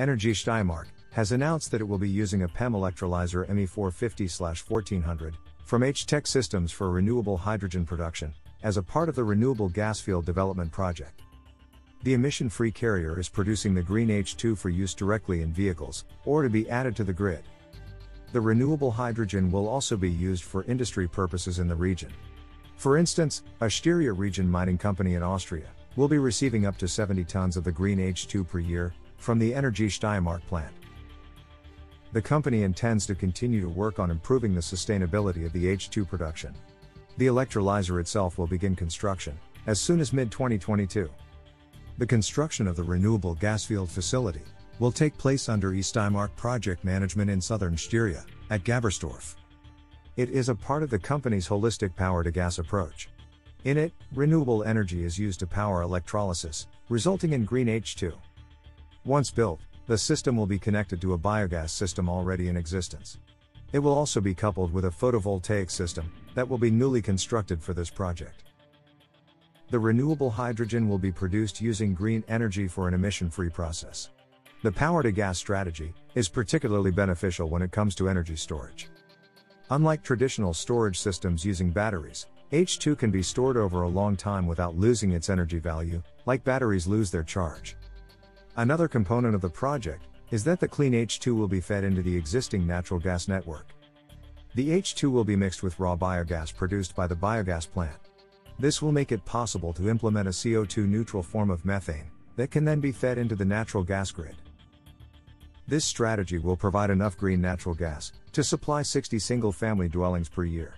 Energie Steiermark, has announced that it will be using a PEM electrolyzer ME450 1400 from H-TEC Systems for renewable hydrogen production, as a part of the renewable gas field development project. The emission free carrier is producing the green H2 for use directly in vehicles, or to be added to the grid. The renewable hydrogen will also be used for industry purposes in the region. For instance, a Styria region mining company in Austria will be receiving up to 70 tons of the green H2 per year from the Energie Steiermark plant. The company intends to continue to work on improving the sustainability of the H2 production. The electrolyzer itself will begin construction as soon as mid 2022. The construction of the renewable gas field facility will take place under E Steiermark project management in southern Styria, at Gabersdorf. It is a part of the company's holistic power to gas approach. In it, renewable energy is used to power electrolysis, resulting in green H2. Once built, the system will be connected to a biogas system already in existence. It will also be coupled with a photovoltaic system that will be newly constructed for this project. The renewable hydrogen will be produced using green energy for an emission free process. The power to gas strategy is particularly beneficial when it comes to energy storage. Unlike traditional storage systems using batteries, H2 can be stored over a long time without losing its energy value, like batteries lose their charge. Another component of the project is that the clean H2 will be fed into the existing natural gas network. The H2 will be mixed with raw biogas produced by the biogas plant. This will make it possible to implement a CO2 neutral form of methane that can then be fed into the natural gas grid. This strategy will provide enough green natural gas to supply 60 single family dwellings per year.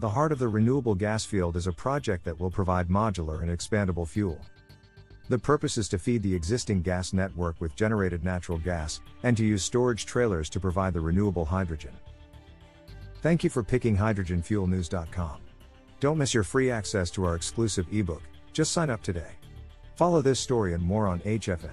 The heart of the renewable gas field is a project that will provide modular and expandable fuel. The purpose is to feed the existing gas network with generated natural gas, and to use storage trailers to provide the renewable hydrogen. Thank you for picking hydrogenfuelnews.com. Don't miss your free access to our exclusive ebook, just sign up today. Follow this story and more on HFN.